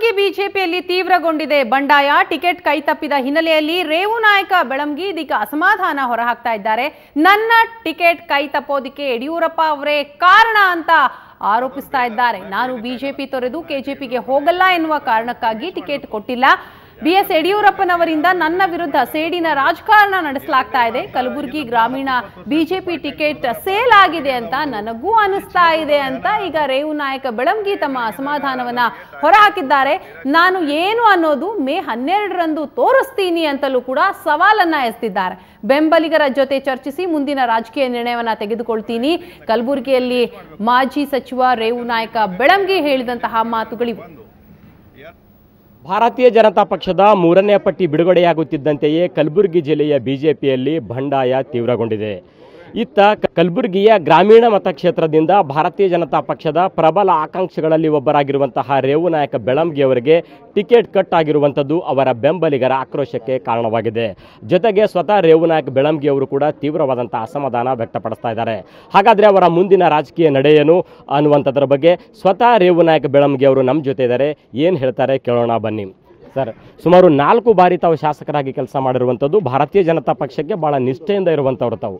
ಕಲಬುರಗಿ ಬಿಜೆಪಿಯಲ್ಲಿ ತೀವ್ರಗೊಂಡಿದೆ ಬಂಡಾಯ. ಟಿಕೆಟ್ ಕೈತಪ್ಪಿದ ಹಿನ್ನೆಲೆಯಲ್ಲಿ ರೇವು ನಾಯಕ ಬೆಳಂಗಿ ಇದೀಗ ಅಸಮಾಧಾನ ಹೊರಹಾಕ್ತಾ ಇದ್ದಾರೆ. ನನ್ನ ಟಿಕೆಟ್ ಕೈ ತಪ್ಪೋದಿಕ್ಕೆ ಯಡಿಯೂರಪ್ಪ ಅವರೇ ಕಾರಣ ಅಂತ ಆರೋಪಿಸ್ತಾ ಇದ್ದಾರೆ. ನಾನು ಬಿಜೆಪಿ ತೊರೆದು ಕೆಜೆಪಿಗೆ ಹೋಗಲ್ಲ ಎನ್ನುವ ಕಾರಣಕ್ಕಾಗಿ ಟಿಕೆಟ್ ಕೊಟ್ಟಿಲ್ಲ. ಬಿ ಎಸ್ ಯಡಿಯೂರಪ್ಪನವರಿಂದ ನನ್ನ ವಿರುದ್ಧ ಸೇಡಿನ ರಾಜಕಾರಣ ನಡೆಸಲಾಗ್ತಾ ಇದೆ. ಕಲಬುರಗಿ ಗ್ರಾಮೀಣ ಬಿಜೆಪಿ ಟಿಕೆಟ್ ಸೇಲ್ ಆಗಿದೆ ಅಂತ ನನಗೂ ಅನಿಸ್ತಾ ಇದೆ ಅಂತ ಈಗ ರೇವು ನಾಯಕ ಬೆಳಂಗಿ ತಮ್ಮ ಅಸಮಾಧಾನವನ್ನ ಹೊರಹಾಕಿದ್ದಾರೆ. ನಾನು ಏನು ಅನ್ನೋದು ಮೇ ಹನ್ನೆರಡರಂದು ತೋರಿಸ್ತೀನಿ ಅಂತಲೂ ಕೂಡ ಸವಾಲನ್ನ ಎಸ್ತಿದ್ದಾರೆ ಬೆಂಬಲಿಗರ ಜೊತೆ ಚರ್ಚಿಸಿ ಮುಂದಿನ ರಾಜಕೀಯ ನಿರ್ಣಯವನ್ನ ತೆಗೆದುಕೊಳ್ತೀನಿ. ಕಲಬುರಗಿಯಲ್ಲಿ ಮಾಜಿ ಸಚಿವ ರೇವು ನಾಯಕ ಬೆಳಂಗಿ ಹೇಳಿದಂತಹ ಮಾತುಗಳಿವು. ಭಾರತೀಯ ಜನತಾ ಪಕ್ಷದ ಮೂರನೇ ಪಟ್ಟಿ ಬಿಡುಗಡೆಯಾಗುತ್ತಿದ್ದಂತೆಯೇ ಕಲಬುರಗಿ ಜಿಲ್ಲೆಯ ಬಿಜೆಪಿಯಲ್ಲಿ ಬಂಡಾಯ ತೀವ್ರಗೊಂಡಿದೆ. ಇತ್ತ ಕಲಬುರಗಿಯ ಗ್ರಾಮೀಣ ಮತಕ್ಷೇತ್ರದಿಂದ ಭಾರತೀಯ ಜನತಾ ಪಕ್ಷದ ಪ್ರಬಲ ಆಕಾಂಕ್ಷಿಗಳಲ್ಲಿ ಒಬ್ಬರಾಗಿರುವಂತಹ ರೇವು ನಾಯಕ ಬೆಳಂಗಿ ಅವರಿಗೆ ಟಿಕೆಟ್ ಕಟ್ ಆಗಿರುವಂಥದ್ದು ಅವರ ಬೆಂಬಲಿಗರ ಆಕ್ರೋಶಕ್ಕೆ ಕಾರಣವಾಗಿದೆ. ಜೊತೆಗೆ ಸ್ವತಃ ರೇವು ನಾಯಕ ಬೆಳಂಗಿ ಅವರು ಕೂಡ ತೀವ್ರವಾದಂತಹ ಅಸಮಾಧಾನ ವ್ಯಕ್ತಪಡಿಸ್ತಾ ಇದ್ದಾರೆ. ಹಾಗಾದರೆ ಅವರ ಮುಂದಿನ ರಾಜಕೀಯ ನಡೆಯೇನು ಅನ್ನುವಂಥದ್ರ ಬಗ್ಗೆ ಸ್ವತಃ ರೇವು ನಾಯಕ ಬೆಳಂಗಿ ಅವರು ನಮ್ಮ ಜೊತೆ ಇದ್ದಾರೆ. ಏನು ಹೇಳ್ತಾರೆ ಕೇಳೋಣ ಬನ್ನಿ. ಸರ್, ಸುಮಾರು ನಾಲ್ಕು ಬಾರಿ ತಾವು ಶಾಸಕರಾಗಿ ಕೆಲಸ ಮಾಡಿರುವಂಥದ್ದು, ಭಾರತೀಯ ಜನತಾ ಪಕ್ಷಕ್ಕೆ ಭಾಳ ನಿಷ್ಠೆಯಿಂದ ಇರುವಂಥವ್ರು ತಾವು.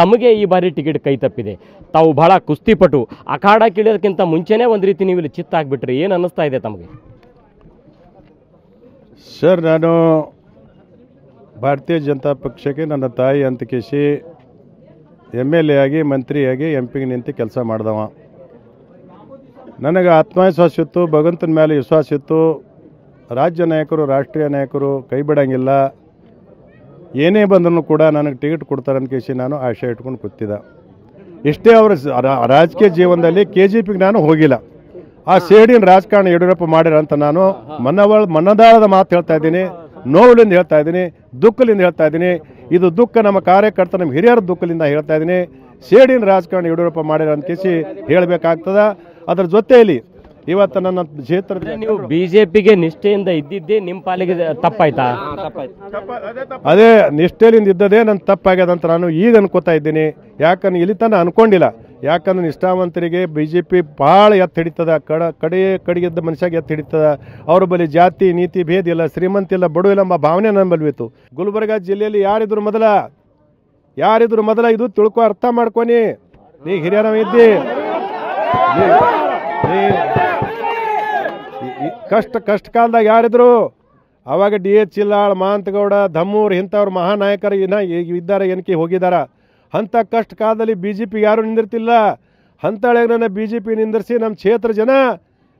ತಮಗೆ ಈ ಬಾರಿ ಟಿಕೆಟ್ ಕೈ ತಪ್ಪಿದೆ. ತಾವು ಬಹಳ ಕುಸ್ತಿಪಟು. ಅಖಾಡ ಕೀಳೋದಕ್ಕಿಂತ ಮುಂಚೆನೇ ಒಂದು ರೀತಿ ನೀವು ಇಲ್ಲಿ ಚಿತ್ತಾಗ್ಬಿಟ್ರಿ ಏನು ಅನ್ನಿಸ್ತಾ ಇದೆ ತಮಗೆ? ಸರ್, ನಾನು ಭಾರತೀಯ ಜನತಾ ಪಕ್ಷಕ್ಕೆ ನನ್ನ ತಾಯಿ ಅಂತ ಕೇಸಿ ಎಂ ಎಲ್ ಎ ಆಗಿ ಮಂತ್ರಿಯಾಗಿ ಎಂ ಪಿಗೆ ನಿಂತು ಕೆಲಸ ಮಾಡ್ದವ. ನನಗೆ ಆತ್ಮವಿಶ್ವಾಸ ಇತ್ತು, ಭಗವಂತನ ಮೇಲೆ ವಿಶ್ವಾಸ ಇತ್ತು. ರಾಜ್ಯ ನಾಯಕರು, ರಾಷ್ಟ್ರೀಯ ನಾಯಕರು ಕೈ ಬಿಡೋಂಗಿಲ್ಲ ಏನೇ ಬಂದರೂ ಕೂಡ ನನಗೆ ಟಿಕೆಟ್ ಕೊಡ್ತಾರೆ ಅಂತ ಕೇಸಿ ನಾನು ಆಶೆ ಇಟ್ಕೊಂಡು ಕೂತಿದ್ದೆ. ಇಷ್ಟೇ ಅವರ ರಾಜಕೀಯ ಜೀವನದಲ್ಲಿ ಕೆ ಜಿ ಪಿಗೆ ನಾನು ಹೋಗಿಲ್ಲ. ಆ ಸೇಡಿನ ರಾಜಕಾರಣ ಯಡಿಯೂರಪ್ಪ ಮಾಡ್ಯಾರ ಅಂತ ನಾನು ಮನವಳ, ಮನದಾಳದ ಮಾತು ಹೇಳ್ತಾ ಇದ್ದೀನಿ ನೋವುಲಿಂದ ಹೇಳ್ತಾ ಇದ್ದೀನಿ ದುಃಖಲಿಂದ ಹೇಳ್ತಾ ಇದ್ದೀನಿ. ಇದು ದುಃಖ ನಮ್ಮ ಕಾರ್ಯಕರ್ತ, ನಮ್ಮ ಹಿರಿಯರ ದುಃಖಲಿಂದ ಹೇಳ್ತಾ ಇದ್ದೀನಿ. ಸೇಡಿನ ರಾಜಕಾರಣ ಯಡಿಯೂರಪ್ಪ ಮಾಡ್ಯಾರ ಅಂತ ಕೇಸಿ ಹೇಳಬೇಕಾಗ್ತದ. ಅದ್ರ ಜೊತೆಯಲ್ಲಿ ಇವತ್ತು ನನ್ನ ಕ್ಷೇತ್ರದ ನೀವು ಬಿಜೆಪಿಗೆ ಜೆ ಪಿಗೆ ನಿಷ್ಠೆಯಿಂದ ಇದ್ದಿದ್ದೇ ನಿಮ್ಮ ಪಾಲಿಗೆ ತಪ್ಪಾಯ್ತಾ? ಅದೇ ನಿಷ್ಠೆಯಿಂದ ಇದ್ದದೇ ನನ್ನ ತಪ್ಪಾಗ್ಯದ ಅಂತ ನಾನು ಈಗ ಅನ್ಕೋತಾ ಇದ್ದೀನಿ. ಯಾಕಂದ್ರೆ ಇಲ್ಲಿ ತನಕ ಅನ್ಕೊಂಡಿಲ್ಲ. ಯಾಕಂದ್ರೆ ನಿಷ್ಠಾವಂತರಿಗೆ ಬಿ ಜೆ ಪಿ ಭಾಳ ಎತ್ತು ಹಿಡಿತದ ಕಡ ಕಡೆ ಕಡೆಗಿದ್ದ ಮನುಷ್ಯಾಗ ಎತ್ತು ಹಿಡಿತದ. ಅವ್ರ ಬಳಿ ಜಾತಿ ನೀತಿ ಭೇದ ಇಲ್ಲ ಶ್ರೀಮಂತ ಇಲ್ಲ ಬಡವ ಇಲ್ಲ ಎಂಬ ಭಾವನೆ ನನ್ನ ಗುಲ್ಬರ್ಗಾ ಗುಲ್ಬರ್ಗ ಜಿಲ್ಲೆಯಲ್ಲಿ ಯಾರಿದ್ರು ಮೊದಲ? ಯಾರಿದ್ರು ಮೊದಲ? ಇದು ತಿಳ್ಕೊ ಅರ್ಥ ಮಾಡ್ಕೊನಿ. ನೀ ಹಿರಿಯರ ಇದ್ದಿ. ನೀ- ಕಷ್ಟ ಕಷ್ಟ ಕಾಲದಾಗ ಯಾರಿದ್ರು? ಅವಾಗ ಡಿ ಎಚ್ ಚಿಲ್ಲಾಳ್ ಮಾಂತಗೌಡ, ಧಮ್ಮೂರ್ ಇಂಥವ್ರು ಮಹಾನಾಯಕರು ಇನ್ನ ಈಗ ಇದ್ದಾರೆ ಏನಕ್ಕೆ ಹೋಗಿದಾರ. ಅಂಥ ಕಷ್ಟ ಕಾಲದಲ್ಲಿ ಬಿ ಜೆ ಪಿ ಯಾರು ನಿಂದಿರ್ತಿಲ್ಲ? ನನ್ನ ಬಿ ಜೆ ಪಿ ನಿಂದಿರಿಸಿ ನಮ್ಮ ಕ್ಷೇತ್ರ ಜನ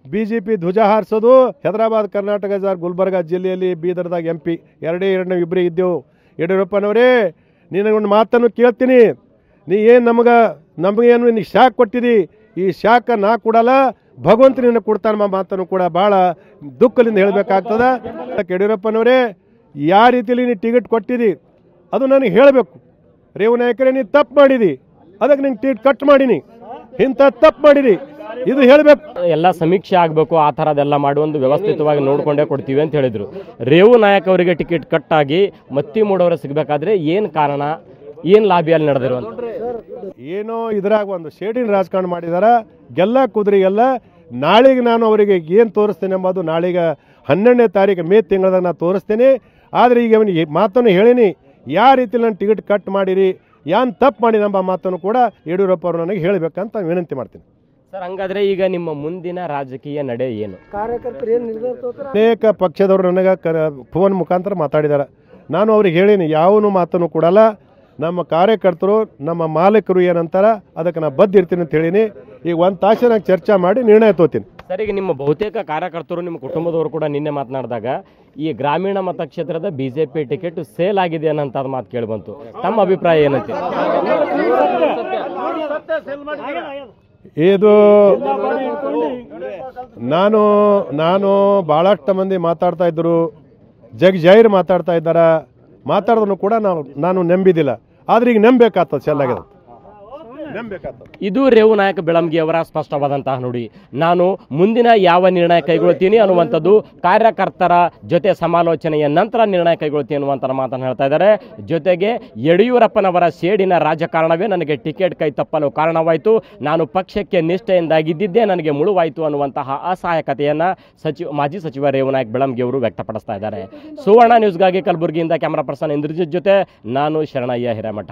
ಬಿ ಜೆ ಪಿ ಧ್ವಜ ಹಾರಿಸೋದು ಹೈದರಾಬಾದ್, ಕರ್ನಾಟಕ ಜಾರ್ ಗುಲ್ಬರ್ಗ ಜಿಲ್ಲೆಯಲ್ಲಿ ಬೀದರ್ದಾಗ ಎಂ ಪಿ. ಎರಡೇ ಎರಡನೇ ನಾವು ಇಬ್ಬರೇ ಇದ್ದೆವು. ಯಡಿಯೂರಪ್ಪನವರೇ, ನಿನಗೊಂದು ಮಾತನ್ನು ಕೇಳ್ತೀನಿ. ನೀ ಏನು ನಮಗೆ, ನಮಗೇನು ನೀ ಶಾಕ್ ಕೊಟ್ಟಿದಿ? ಈ ಶಾಕ ನಾ ಕೊಡಲ್ಲ ಭಗವಂತ ನಿನ್ನ ಕೊಡ್ತಾನ ಮಾತನ್ನು ಕೂಡ ಭಾಳ ದುಃಖದಿಂದ ಹೇಳಬೇಕಾಗ್ತದ. ಯಡಿಯೂರಪ್ಪನವರೇ ಯಾವ ರೀತಿಯಲ್ಲಿ ನೀನು ಟಿಕೆಟ್ ಕೊಟ್ಟಿದಿ, ಅದು ನನಗೆ ಹೇಳಬೇಕು. ರೇವು ನಾಯಕರೇ ನೀ ತಪ್ಪು ಮಾಡಿದಿ, ಅದಕ್ಕೆ ನಿಂಗೆ ಟಿಕೆಟ್ ಕಟ್ ಮಾಡೀನಿ. ಇಂಥ ತಪ್ಪು ಮಾಡಿದಿ, ಇದು ಹೇಳಬೇಕು. ಎಲ್ಲ ಸಮೀಕ್ಷೆ ಆಗಬೇಕು, ಆ ಥರದೆಲ್ಲ ಒಂದು ವ್ಯವಸ್ಥಿತವಾಗಿ ನೋಡಿಕೊಂಡೇ ಕೊಡ್ತೀವಿ ಅಂತ ಹೇಳಿದರು. ರೇವು ನಾಯಕ್ ಅವರಿಗೆ ಟಿಕೆಟ್ ಕಟ್ಟಾಗಿ ಮತ್ತಿ ಮೂಡವರು ಸಿಗಬೇಕಾದ್ರೆ ಏನು ಕಾರಣ, ಏನು ಲಾಬಿಯಲ್ಲಿ ನಡೆದಿರುವಂಥ ಏನೋ ಇದ್ರಾಗ ಒಂದು ಶೇಡಿನ ರಾಜಕಾರಣ ಮಾಡಿದಾರ ಗೆಲ್ಲ ಕುದುರೆಗೆಲ್ಲ ನಾಳೆಗೆ ನಾನು ಅವರಿಗೆ ಏನು ತೋರಿಸ್ತೇನೆ ಎಂಬುದು ನಾಳೆಗೆ ಹನ್ನೆರಡನೇ ತಾರೀಕು ಮೇ ತಿಂಗಳದಾಗ ನಾನು ತೋರಿಸ್ತೇನೆ. ಆದರೆ ಈಗ ಅವನಿಗೆ ಮಾತನ್ನು ಹೇಳಿನಿ ಯಾವ ರೀತಿ ನಾನು ಟಿಕೆಟ್ ಕಟ್ ಮಾಡಿರಿ ಯಾನ್ ತಪ್ಪು ಮಾಡಿ ಎಂಬ ಮಾತನ್ನು ಕೂಡ ಯಡಿಯೂರಪ್ಪ ಅವರು ನನಗೆ ಹೇಳಬೇಕಂತ ವಿನಂತಿ ಮಾಡ್ತೀನಿ. ಸರ್ ಹಂಗಾದ್ರೆ ಈಗ ನಿಮ್ಮ ಮುಂದಿನ ರಾಜಕೀಯ ನಡೆ ಏನು? ಅನೇಕ ಪಕ್ಷದವರು ನನಗೆ ಕ ಫೋನ್ ಮುಖಾಂತರ ಮಾತಾಡಿದ್ದಾರೆ ನಾನು ಅವ್ರಿಗೆ ಹೇಳೀನಿ ಯಾವನು ಮಾತನ್ನು ಕೊಡಲ್ಲ ನಮ್ಮ ಕಾರ್ಯಕರ್ತರು ನಮ್ಮ ಮಾಲೀಕರು ಏನಂತಾರ ಅದಕ್ಕೆ ನಾ ಬದ್ಧ ಇರ್ತೀನಿ ಅಂತ ಹೇಳೀನಿ. ಈಗ ಒಂದು ನಂಗೆ ಚರ್ಚೆ ಮಾಡಿ ನಿರ್ಣಯ ತೋತೀನಿ. ಸರ್ ಈಗ ನಿಮ್ಮ ಬಹುತೇಕ ಕಾರ್ಯಕರ್ತರು ನಿಮ್ಮ ಕುಟುಂಬದವರು ಕೂಡ ನಿನ್ನೆ ಮಾತನಾಡಿದಾಗ ಈ ಗ್ರಾಮೀಣ ಮತಕ್ಷೇತ್ರದ B J P ticket sale ಆಗಿದೆ ಅನ್ನೋಂಥದ್ದು ಮಾತು ಕೇಳಿ ಬಂತು ತಮ್ಮ ಅಭಿಪ್ರಾಯ ಏನಂತೆ? ಇದು ನಾನು ನಾನು ಭಾಳಷ್ಟು ಮಂದಿ ಮಾತಾಡ್ತಾ ಇದ್ದರು ಜಗ್ ಜೈರ್ ಮಾತಾಡ್ತಾ ಇದ್ದಾರ. ಮಾತಾಡಿದ್ರು ಕೂಡ ನಾವು ನಾನು ನಂಬಿದಿಲ್ಲ. ಆದ್ರೆ ಈಗ ನಂಬೇಕಾಗ್ತದೆ ಚೆನ್ನಾಗಿರುತ್ತೆ ಇದು ರೇವು ನಾಯಕ ಬೆಳಂಗಿ ಅವರ ಸ್ಪಷ್ಟವಾದಂತಹ ನುಡಿ. ನಾನು ಮುಂದಿನ ಯಾವ ನಿರ್ಣಯ ಕೈಗೊಳ್ತೀನಿ ಅನ್ನುವಂಥದ್ದು ಕಾರ್ಯಕರ್ತರ ಜೊತೆ ಸಮಾಲೋಚನೆಯ ನಂತರ ನಿರ್ಣಯ ಕೈಗೊಳ್ತೀನಿ ಅನ್ನುವಂಥ ಮಾತನ್ನು ಹೇಳ್ತಾ ಇದ್ದಾರೆ. ಜೊತೆಗೆ ಯಡಿಯೂರಪ್ಪನವರ ಸೇಡಿನ ರಾಜಕಾರಣವೇ ನನಗೆ ಟಿಕೆಟ್ ಕೈ ತಪ್ಪಲು ಕಾರಣವಾಯಿತು. ನಾನು ಪಕ್ಷಕ್ಕೆ ನಿಷ್ಠೆಯಿಂದಾಗಿದ್ದಿದ್ದೇ ನನಗೆ ಮುಳುವಾಯಿತು ಅನ್ನುವಂತಹ ಅಸಹಾಯಕತೆಯನ್ನು ಸಚಿವ ಮಾಜಿ ಸಚಿವ ರೇವನಾಯಕ್ ಬೆಳಂಗಿ ಅವರು ವ್ಯಕ್ತಪಡಿಸ್ತಾ ಇದ್ದಾರೆ. ಸುವರ್ಣ ನ್ಯೂಸ್ಗಾಗಿ ಕಲಬುರಗಿಯಿಂದ ಕ್ಯಾಮರಾ ಪರ್ಸನ್ ಇಂದ್ರಜಿತ್ ಜೊತೆ ನಾನು ಶರಣಯ್ಯ ಹಿರೇಮಠ.